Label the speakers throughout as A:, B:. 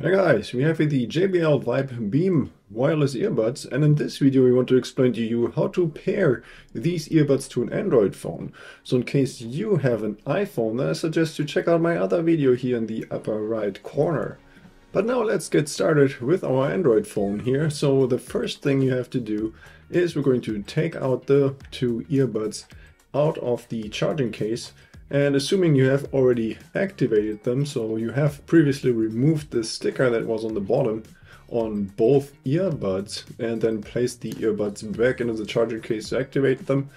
A: Hi guys, we have the JBL Vibe Beam wireless earbuds and in this video we want to explain to you how to pair these earbuds to an Android phone. So in case you have an iPhone then I suggest you check out my other video here in the upper right corner. But now let's get started with our Android phone here. So the first thing you have to do is we're going to take out the two earbuds out of the charging case and assuming you have already activated them, so you have previously removed the sticker that was on the bottom on both earbuds and then placed the earbuds back into the charging case to activate them.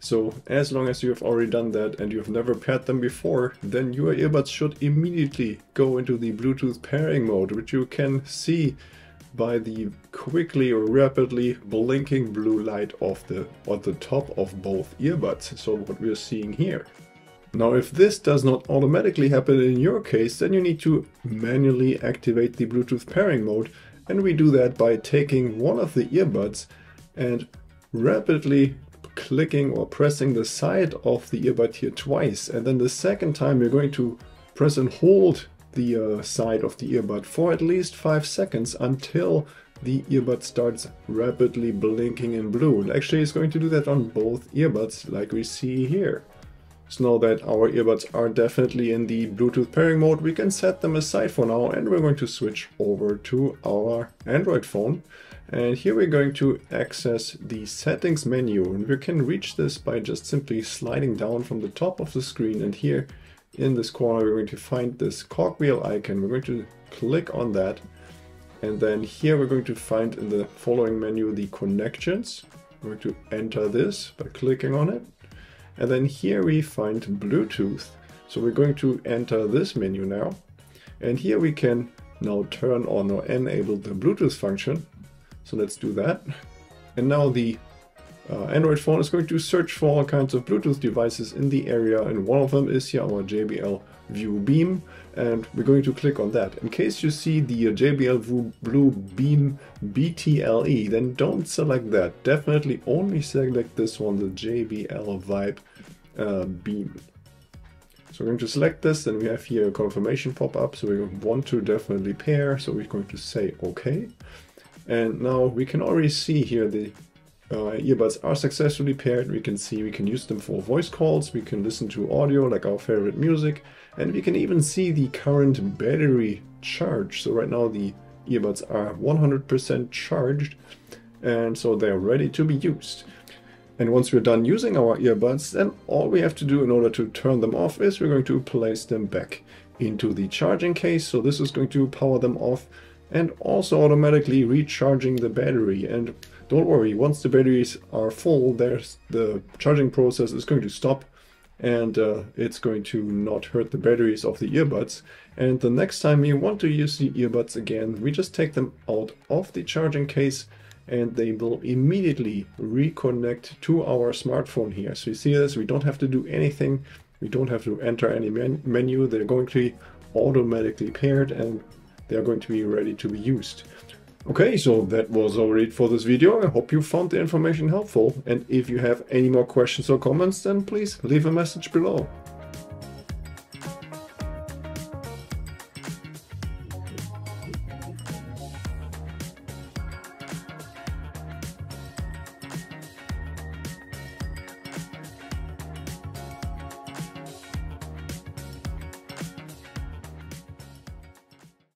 A: So as long as you have already done that and you have never paired them before, then your earbuds should immediately go into the Bluetooth pairing mode, which you can see by the quickly or rapidly blinking blue light of the at the top of both earbuds. So what we're seeing here. Now if this does not automatically happen in your case, then you need to manually activate the Bluetooth pairing mode and we do that by taking one of the earbuds and rapidly clicking or pressing the side of the earbud here twice and then the second time you're going to press and hold the uh, side of the earbud for at least 5 seconds until the earbud starts rapidly blinking in blue. And actually it's going to do that on both earbuds like we see here. So now that our earbuds are definitely in the Bluetooth pairing mode, we can set them aside for now and we're going to switch over to our Android phone. And here we're going to access the settings menu and we can reach this by just simply sliding down from the top of the screen and here in this corner we're going to find this cogwheel icon. We're going to click on that and then here we're going to find in the following menu the connections. We're going to enter this by clicking on it and then here we find Bluetooth. So we're going to enter this menu now. And here we can now turn on or enable the Bluetooth function. So let's do that. And now the uh, Android phone is going to search for all kinds of Bluetooth devices in the area and one of them is here our JBL Vibe Beam and we're going to click on that. In case you see the JBL Blue Beam BTLE then don't select that. Definitely only select this one, the JBL Vibe uh, Beam. So we're going to select this, and we have here a confirmation pop-up, so we want to definitely pair, so we're going to say OK. And now we can already see here the uh, earbuds are successfully paired. We can see we can use them for voice calls, we can listen to audio like our favorite music, and we can even see the current battery charge. So right now the earbuds are 100% charged, and so they're ready to be used. And once we're done using our earbuds, then all we have to do in order to turn them off is we're going to place them back into the charging case. So this is going to power them off and also automatically recharging the battery. And don't worry, once the batteries are full, there's the charging process is going to stop and uh, it's going to not hurt the batteries of the earbuds. And the next time you want to use the earbuds again, we just take them out of the charging case and they will immediately reconnect to our smartphone here. So you see this, we don't have to do anything. We don't have to enter any men menu. They're going to be automatically paired and they are going to be ready to be used. Okay, so that was all it for this video. I hope you found the information helpful. And if you have any more questions or comments, then please leave a message below.